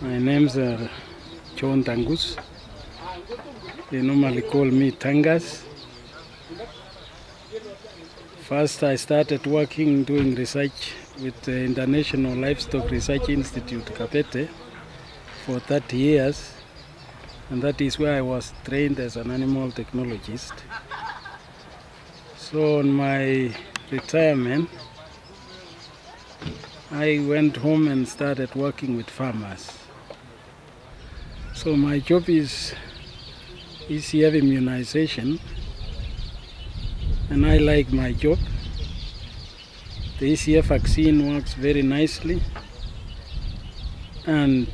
My name's are John Tangus. They normally call me Tangas. First, I started working doing research with the International Livestock Research Institute, Kabete, for 30 years. And that is where I was trained as an animal technologist. So, on my retirement, I went home and started working with farmers. So my job is ECF immunization and I like my job. The ECF vaccine works very nicely and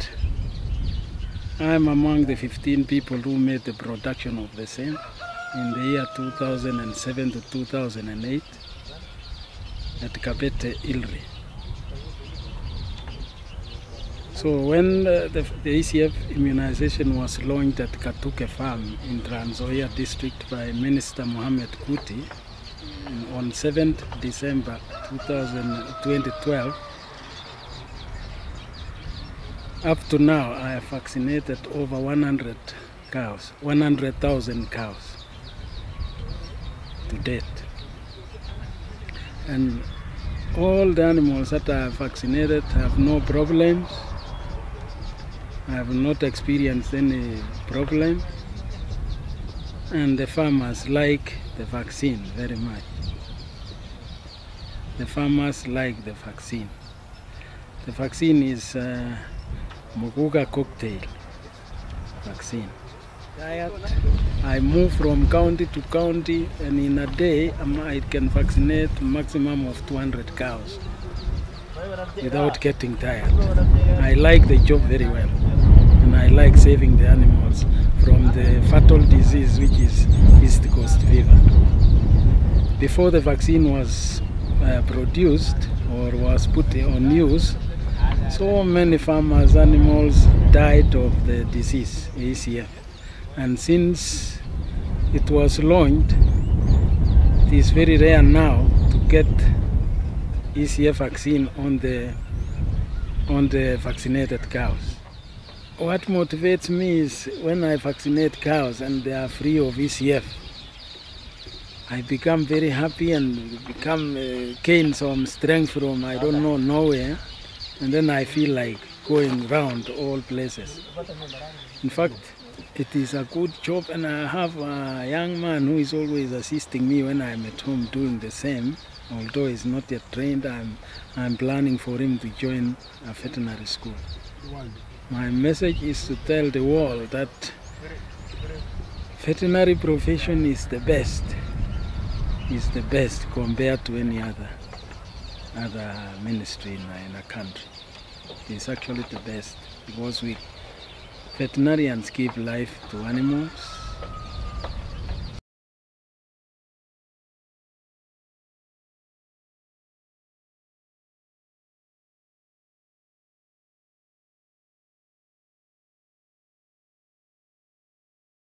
I'm among the 15 people who made the production of the same in the year 2007 to 2008 at Kabete Ilri. So when uh, the, the ECF immunization was launched at Katuke Farm in Trans Nzoia district by Minister Mohamed Kuti on 7th December 2000 2012, up to now I have vaccinated over 100 cows, 100,000 cows to date. And all the animals that I have vaccinated have no problems. I have not experienced any problem. And the farmers like the vaccine very much. The farmers like the vaccine. The vaccine is uh, Muguga cocktail vaccine. I move from county to county, and in a day um, I can vaccinate maximum of 200 cows without getting tired. I like the job very well, and I like saving the animals from the fatal disease which is East Coast fever. Before the vaccine was uh, produced or was put on use, so many farmers' animals died of the disease, ECF. And since it was launched, it is very rare now to get ECF vaccine on the on the vaccinated cows. What motivates me is when I vaccinate cows and they are free of ECF, I become very happy and become uh, gain some strength from I don't know nowhere, and then I feel like going round all places. In fact, it is a good job, and I have a young man who is always assisting me when I'm at home doing the same. Although he's not yet trained, I'm, I'm planning for him to join a veterinary school. My message is to tell the world that veterinary profession is the best, is the best compared to any other other ministry in a, in a country. It's actually the best because we veterinarians give life to animals